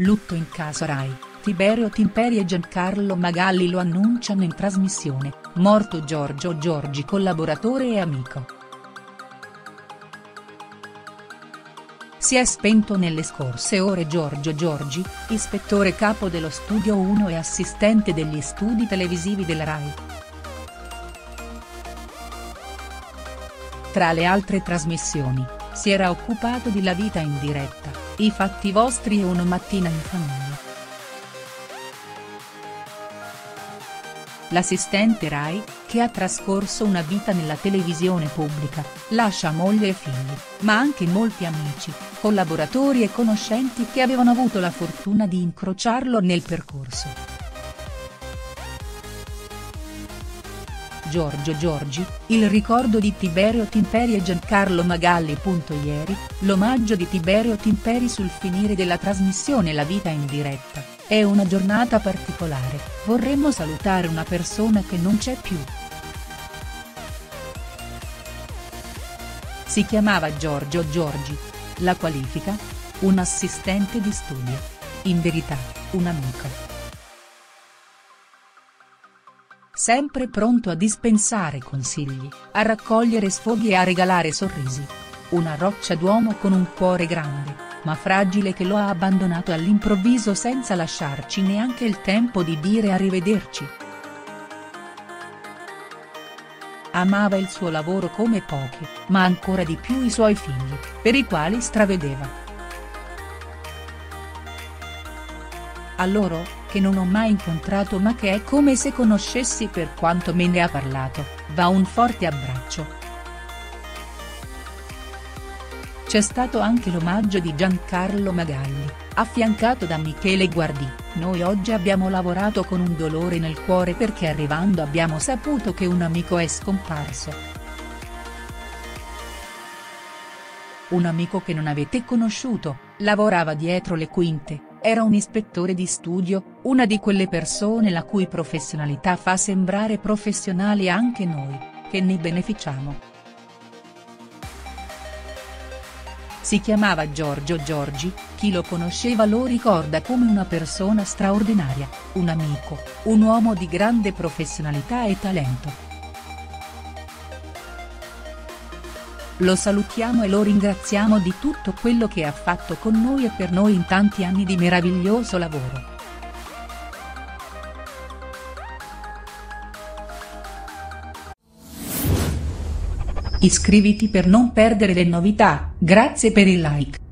Lutto in casa Rai, Tiberio Timperi e Giancarlo Magalli lo annunciano in trasmissione, morto Giorgio Giorgi collaboratore e amico. Si è spento nelle scorse ore Giorgio Giorgi, ispettore capo dello Studio 1 e assistente degli studi televisivi della Rai. Tra le altre trasmissioni, si era occupato di La vita in diretta, I fatti vostri e Una mattina in famiglia. L'assistente Rai, che ha trascorso una vita nella televisione pubblica, lascia moglie e figli, ma anche molti amici, collaboratori e conoscenti che avevano avuto la fortuna di incrociarlo nel percorso. Giorgio Giorgi, il ricordo di Tiberio Timperi e Giancarlo Magalli. Ieri, l'omaggio di Tiberio Timperi sul finire della trasmissione La vita in diretta, è una giornata particolare, vorremmo salutare una persona che non c'è più. Si chiamava Giorgio Giorgi. La qualifica? Un assistente di studio. In verità, un amico sempre pronto a dispensare consigli, a raccogliere sfoghi e a regalare sorrisi. Una roccia d'uomo con un cuore grande, ma fragile che lo ha abbandonato all'improvviso senza lasciarci neanche il tempo di dire arrivederci. Amava il suo lavoro come pochi, ma ancora di più i suoi figli, per i quali stravedeva. A loro, che non ho mai incontrato ma che è come se conoscessi per quanto me ne ha parlato, va un forte abbraccio. C'è stato anche l'omaggio di Giancarlo Magalli, affiancato da Michele Guardi, noi oggi abbiamo lavorato con un dolore nel cuore perché arrivando abbiamo saputo che un amico è scomparso. Un amico che non avete conosciuto, lavorava dietro le quinte, era un ispettore di studio, una di quelle persone la cui professionalità fa sembrare professionali anche noi, che ne beneficiamo. Si chiamava Giorgio Giorgi, chi lo conosceva lo ricorda come una persona straordinaria, un amico, un uomo di grande professionalità e talento. Lo salutiamo e lo ringraziamo di tutto quello che ha fatto con noi e per noi in tanti anni di meraviglioso lavoro. Iscriviti per non perdere le novità, grazie per il like.